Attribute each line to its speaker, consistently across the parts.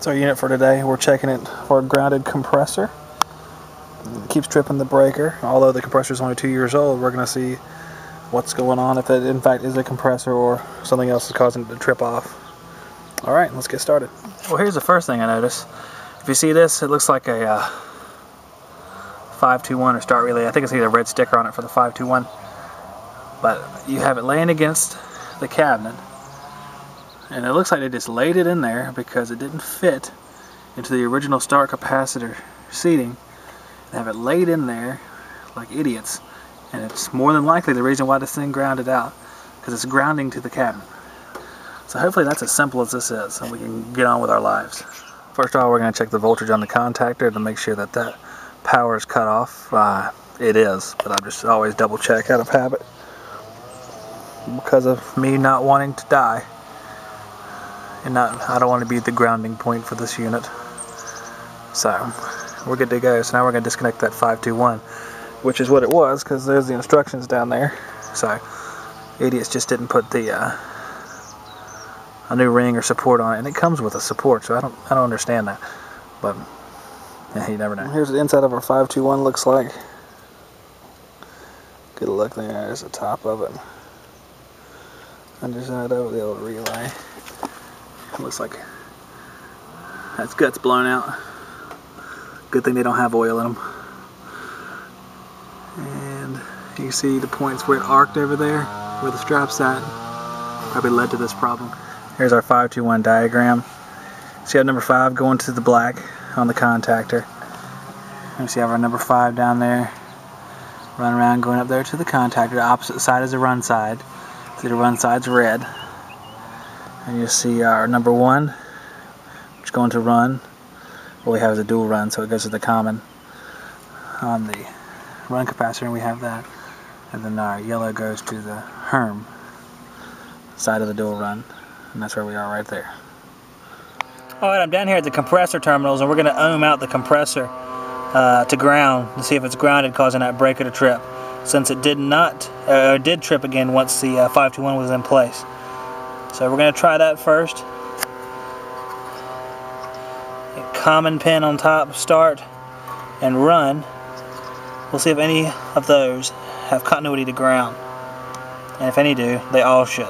Speaker 1: It's our unit for today. We're checking it for a grounded compressor. It keeps tripping the breaker. Although the compressor is only two years old, we're going to see what's going on, if it in fact is a compressor or something else is causing it to trip off. Alright, let's get started. Well, here's the first thing I notice. If you see this, it looks like a uh, 521 or start relay. I think it's either a red sticker on it for the 521. But you have it laying against the cabinet and it looks like they just laid it in there because it didn't fit into the original start capacitor seating. They have it laid in there like idiots. And it's more than likely the reason why this thing grounded out because it's grounding to the cabin. So hopefully that's as simple as this is and we can get on with our lives. First of all we're going to check the voltage on the contactor to make sure that that power is cut off. Uh, it is but I just always double check out of habit because of me not wanting to die and not I don't want to be the grounding point for this unit. So we're good to go. So now we're going to disconnect that 521 which is what it was because there's the instructions down there. So idiots just didn't put the uh, a new ring or support on it and it comes with a support so I don't I don't understand that. But yeah, you never know. Here's the inside of our 521 looks like. Good look there there's the top of it. Underside of the old relay Looks like that's guts blown out. Good thing they don't have oil in them. And you see the points where it arced over there, where the strap's at. Probably led to this problem. Here's our 521 diagram. See how number 5 going to the black on the contactor. You see how our number 5 down there. Run around going up there to the contactor. The opposite side is the run side. See the run side's red and you see our number one which is going to run. What we have is a dual run so it goes to the common on the run capacitor and we have that. And then our yellow goes to the HERM side of the dual run and that's where we are right there. Alright I'm down here at the compressor terminals and we're going to ohm out the compressor uh, to ground to see if it's grounded causing that breaker to trip. Since it did not uh, did trip again once the uh, 521 was in place so we're going to try that first. A common pin on top, start, and run. We'll see if any of those have continuity to ground. And if any do, they all should.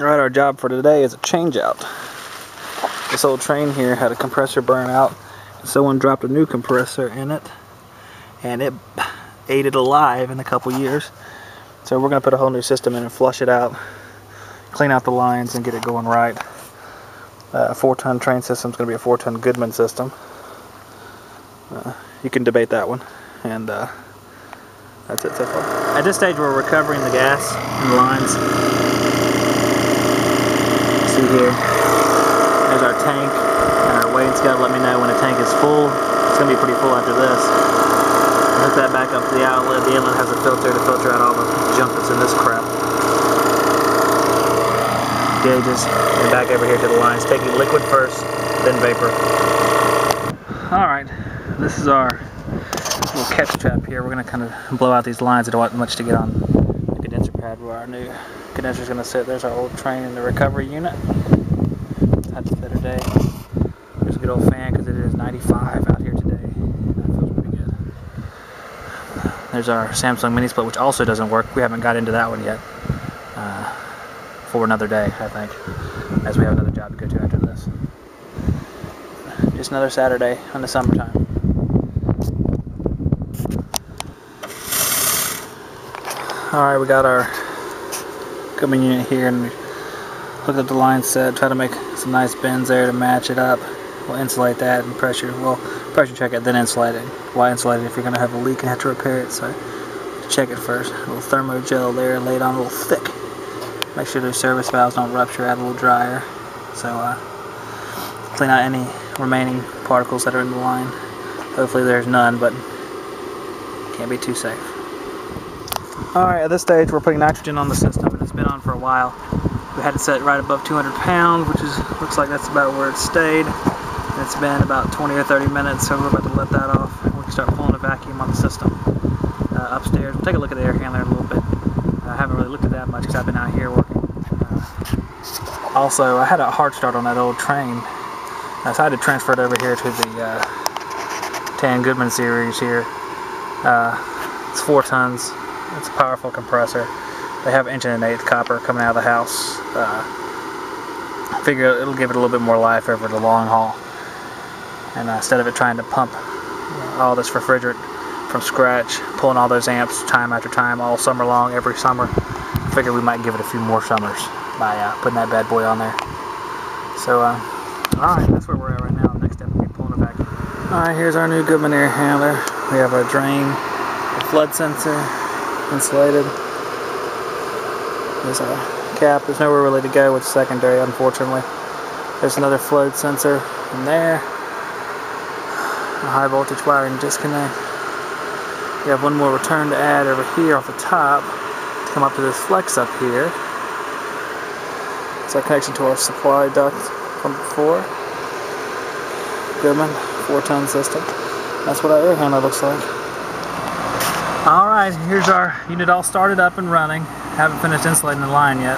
Speaker 1: Alright, our job for today is a change out. This old Trane here had a compressor burn out. Someone dropped a new compressor in it and it ate it alive in a couple years. So we're going to put a whole new system in and flush it out, clean out the lines and get it going right. Uh, a four ton Trane system is going to be a four ton Goodman system. Uh, you can debate that one. And uh, that's it so far. At this stage we're recovering the gas in the lines. See here, there's our tank and our weighing scale let me know when the tank is full. It's to be pretty full after this hook that back up to the outlet. The inlet has a filter to filter out all the junk that's in this crap. Gauges, and back over here to the lines, taking liquid first, then vapor. Alright, this is our little catch trap here. We're going to kind of blow out these lines. I don't want much to get on the condenser pad where our new condenser is going to sit. There's our old Trane in the recovery unit. To fit a day. There's a good old fan because it is 95 out here today. There's our Samsung mini split, which also doesn't work. We haven't got into that one yet. Uh, for another day, I think, as we have another job to go to after this. Just another Saturday in the summertime. Alright, we got our coming unit here and we looked at the line set, try to make some nice bends there to match it up. We'll insulate that and pressure. Well, pressure check it, then insulate it. Why insulate it if you're going to have a leak and have to repair it? So check it first. A little thermogel there, laid on a little thick. Make sure those service valves don't rupture, add a little dryer. So uh, clean out any remaining particles that are in the line. Hopefully there's none, but can't be too safe. Alright, at this stage we're putting nitrogen on the system and it's been on for a while. We had it set right above 200 pounds, which is looks like that's about where it stayed. It's been about 20 or 30 minutes, so we're about to let that off. We can start pulling a vacuum on the system uh, upstairs. We'll take a look at the air handler in a little bit. I haven't really looked at that much because I've been out here working. Uh, also, I had a hard start on that old Trane. I decided to transfer it over here to the uh, Tan Goodman series here. Uh, it's four tons. It's a powerful compressor. They have engine and an eighth copper coming out of the house. Uh, I figure it'll give it a little bit more life over the long haul. And uh, instead of it trying to pump all this refrigerant from scratch, pulling all those amps time after time, all summer long, every summer. I figured we might give it a few more summers by uh, putting that bad boy on there. So, uh, alright, that's where we're at right now. Next step will be pulling it back. Alright, here's our new Goodman air handler. We have our drain, a flood sensor, insulated. There's a cap. There's nowhere really to go with secondary, unfortunately. There's another flood sensor in there. A high voltage wiring disconnect. We have one more return to add over here off the top to come up to this flex up here. It's our connection to our supply duct from before. Goodman, four ton system. That's what our air handler looks like. Alright, here's our unit all started up and running. Haven't finished insulating the line yet.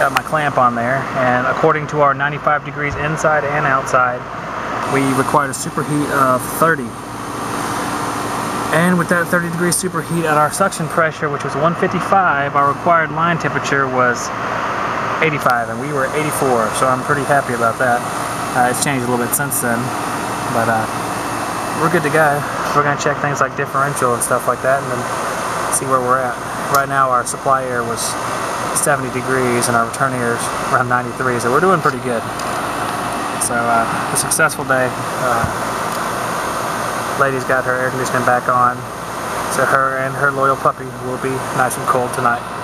Speaker 1: Got my clamp on there, and according to our 95 degrees inside and outside, we required a superheat of 30 and with that 30 degree superheat at our suction pressure, which was 155, our required line temperature was 85, and we were 84, so I'm pretty happy about that. Uh, it's changed a little bit since then, but uh, we're good to go. We're going to check things like differential and stuff like that, and then see where we're at. Right now, our supply air was 70 degrees, and our return air is around 93, so we're doing pretty good. So, uh, a successful day. Uh, lady's got her air conditioning back on, so her and her loyal puppy will be nice and cold tonight.